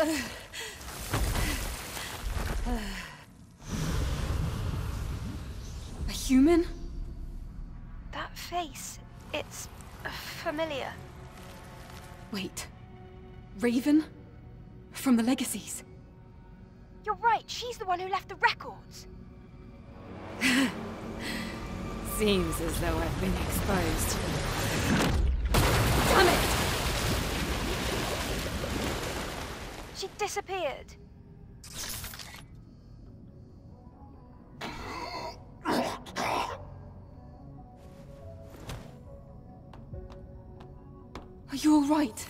A human? That face, it's familiar. Wait. Raven? From the Legacies? You're right, she's the one who left the records. Seems as though I've been exposed. Damn it! She disappeared. Are you alright?